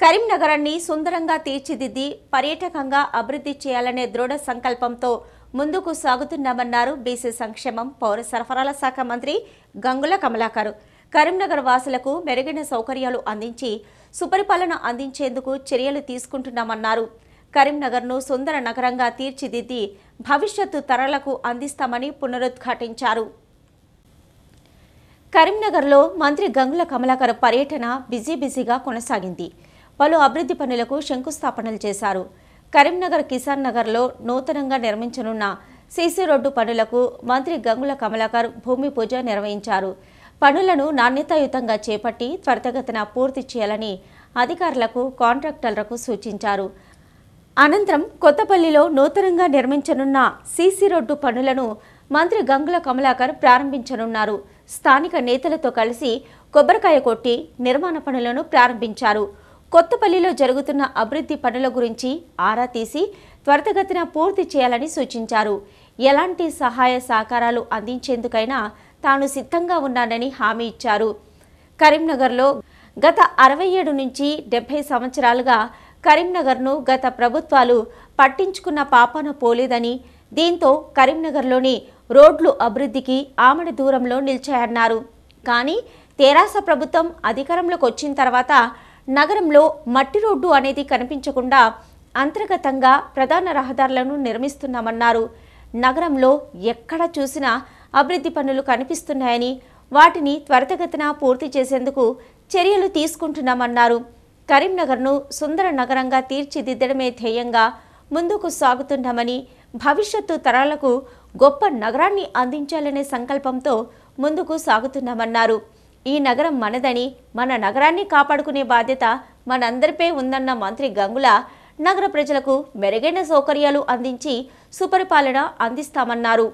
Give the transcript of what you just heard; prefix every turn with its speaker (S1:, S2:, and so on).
S1: కరీంనగరాన్ని సుందరంగా తీర్చిదిద్ది పర్యాటకంగా అభివృద్ధి చేయాలనే దృఢ సంకల్పంతో ముందుకు సాగుతున్నామన్నారు బీసీ సంక్షేమం పౌర సరఫరాల శాఖ మంత్రి గంగుల కమలాకర్. కరీంనగర్ వాసులకు మెరుగైన సౌకర్యాలు అందించి సుపరిపాలన అందించేందుకు చర్యలు తీసుకుంటున్నామన్నారు. కరీంనగర్ను సుందర నగరంగా తీర్చిదిద్ది భవిష్యత్తు తరలకు అందిస్తామని పునరుద్ఘాటించారు. కరీంనగర్లో మంత్రి గంగుల కమలాకర్ పర్యటన బిజీ బిజీగా కొనసాగింది. పలు అభివృద్ధి పనులకు శంకుస్థాపనలు చేశారు. కరీంనగర్ కిసాన్ నగర్లో నూతనంగా నిర్మించనున్న సీసీ రోడ్డు పనులకు మంత్రి గంగుల కమలాకర్ భూమి పూజ నిర్వహించారు. పనులను నాణ్యతాయుతంగా చేపట్టి త్వరితగతిన పూర్తి చేయాలని అధికారులకు కాంట్రాక్టర్లకు సూచించారు. అనంతరం కొత్తపల్లిలో నూతనంగా నిర్మించనున్న సీసీ రోడ్డు పనులను మంత్రి గంగుల కమలాకర్ ప్రారంభించనున్నారు. స్థానిక నేతలతో కలిసి కొబ్బరికాయ కొట్టి నిర్మాణ పనులను ప్రారంభించారు. కొత్తపల్లిలో జరుగుతున్న అభివృద్ధి పనుల గురించి ఆరా తీసి త్వరితగతిన పూర్తి చేయాలని సూచించారు. ఎలాంటి సహాయ సహకారాలు అందించేందుకైనా తాను సిద్ధంగా ఉన్నానని హామీ ఇచ్చారు. కరీంనగర్లో గత అరవై ఏడు నుంచి డెబ్బై సంవత్సరాలుగా కరీంనగర్ను గత ప్రభుత్వాలు పట్టించుకున్న పాపన పోలేదని దీంతో కరీంనగర్లోని రోడ్లు అభివృద్ధికి ఆమెడ దూరంలో నిలిచాయన్నారు. కానీ తెరాస ప్రభుత్వం అధికారంలోకి వచ్చిన తర్వాత నగరంలో మట్టి రోడ్డు అనేది కనిపించకుండా అంతర్గతంగా ప్రధాన రహదారులను నిర్మిస్తున్నామన్నారు. నగరంలో ఎక్కడ చూసినా అభివృద్ధి పనులు కనిపిస్తున్నాయని వాటిని త్వరితగతిన పూర్తి చేసేందుకు చర్యలు తీసుకుంటున్నామన్నారు. కరీంనగర్ను సుందర నగరంగా తీర్చిదిద్దడమే ధ్యేయంగా ముందుకు సాగుతున్నామని భవిష్యత్తు తరాలకు గొప్ప నగరాన్ని అందించాలనే సంకల్పంతో ముందుకు సాగుతున్నామన్నారు. ఈ నగరం మనదని మన నగరాన్ని కాపాడుకునే బాధ్యత మనందరిపై ఉందన్న మంత్రి గంగుల నగర ప్రజలకు మెరుగైన సౌకర్యాలు అందించి సుపరిపాలన అందిస్తామన్నారు.